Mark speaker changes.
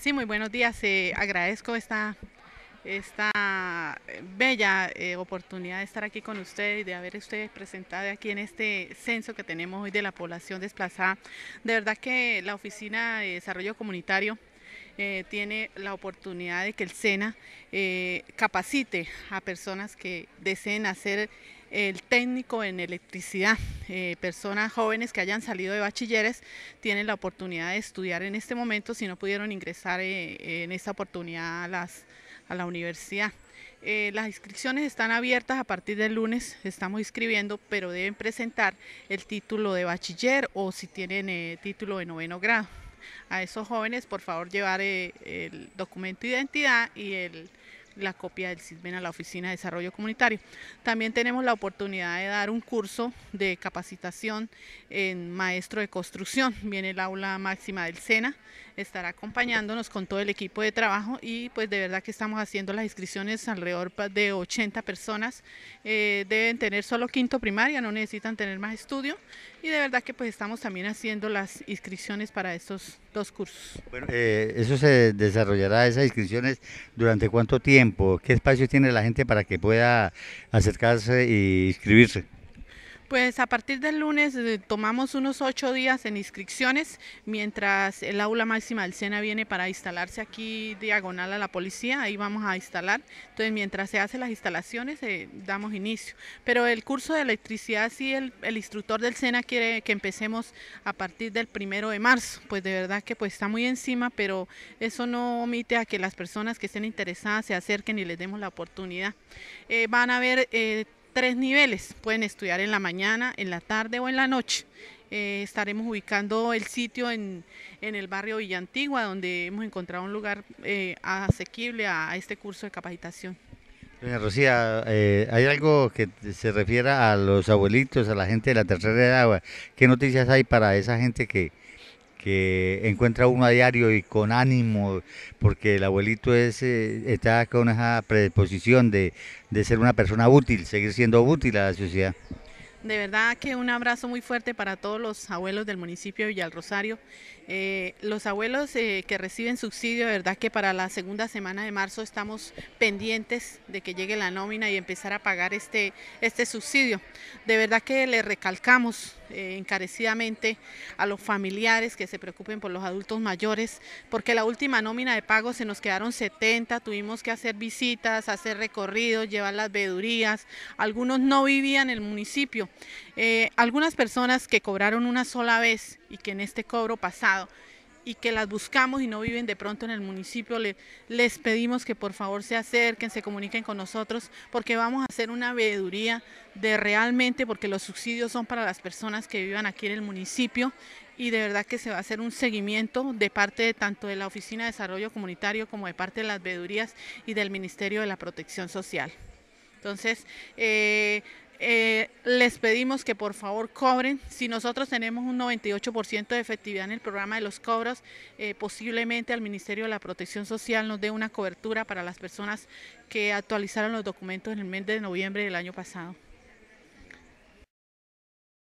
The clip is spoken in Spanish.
Speaker 1: Sí, muy buenos días. Eh, agradezco esta, esta bella eh, oportunidad de estar aquí con ustedes y de haber ustedes presentado aquí en este censo que tenemos hoy de la población desplazada. De verdad que la Oficina de Desarrollo Comunitario eh, tiene la oportunidad de que el SENA capacite a personas que deseen hacer el técnico en electricidad. Eh, personas jóvenes que hayan salido de bachilleres tienen la oportunidad de estudiar en este momento si no pudieron ingresar eh, en esta oportunidad a, las, la universidad. Eh, las inscripciones están abiertas a partir del lunes, estamos inscribiendo, pero deben presentar el título de bachiller o si tienen título de noveno grado. A esos jóvenes, por favor, llevar el documento de identidad y el la copia del CISBEN a la Oficina de Desarrollo Comunitario. También tenemos la oportunidad de dar un curso de capacitación en maestro de construcción. Viene el aula máxima del SENA, estará acompañándonos con todo el equipo de trabajo y pues de verdad que estamos haciendo las inscripciones alrededor de 80 personas. Eh, deben tener solo quinto primaria, no necesitan tener más estudio y de verdad que pues estamos también haciendo las inscripciones para estos dos cursos.
Speaker 2: Bueno, eh, eso se desarrollará, esas inscripciones, ¿durante cuánto tiempo? ¿Qué espacio tiene la gente para que pueda acercarse e inscribirse?
Speaker 1: Pues a partir del lunes eh, tomamos unos ocho días en inscripciones, mientras el aula máxima del SENA viene para instalarse aquí diagonal a la policía, ahí vamos a instalar. Entonces mientras se hacen las instalaciones eh, damos inicio. Pero el curso de electricidad sí el, instructor del SENA quiere que empecemos a partir del primero de marzo. Pues de verdad que pues está muy encima, pero eso no omite a que las personas que estén interesadas se acerquen y les demos la oportunidad. Eh, van a ver tres niveles. Pueden estudiar en la mañana, en la tarde o en la noche. Eh, estaremos ubicando el sitio en, el barrio Villa Antigua, donde hemos encontrado un lugar eh, asequible a, este curso de capacitación.
Speaker 2: Doña Rocía, eh, ¿hay algo que se refiera a los abuelitos, a la gente de la tercera edad? ¿Qué noticias hay para esa gente que, que encuentra uno a diario y con ánimo, porque el abuelito es, está con esa predisposición de, de ser una persona útil, seguir siendo útil a la sociedad.
Speaker 1: De verdad que un abrazo muy fuerte para todos los abuelos del municipio de Villalrosario. Eh, los abuelos eh, que reciben subsidio, de verdad que para la segunda semana de marzo estamos pendientes de que llegue la nómina y empezar a pagar este, este subsidio. De verdad que le recalcamos eh, encarecidamente a los familiares que se preocupen por los adultos mayores, porque la última nómina de pago se nos quedaron 70, tuvimos que hacer visitas, hacer recorridos, llevar las vedurías, algunos no vivían en el municipio. Eh, algunas personas que cobraron una sola vez y que en este cobro pasado y que las buscamos y no viven de pronto en el municipio, les pedimos que por favor se acerquen, se comuniquen con nosotros, porque vamos a hacer una veeduría de realmente, porque los subsidios son para las personas que vivan aquí en el municipio y de verdad que se va a hacer un seguimiento de parte de tanto de la Oficina de Desarrollo Comunitario como de parte de las veedurías y del Ministerio de la Protección Social. Entonces, eh, eh, les pedimos que por favor cobren. Si nosotros tenemos un 98% de efectividad en el programa de los cobros, eh, posiblemente al Ministerio de la Protección Social nos dé una cobertura para las personas que actualizaron los documentos en el mes de noviembre del año pasado.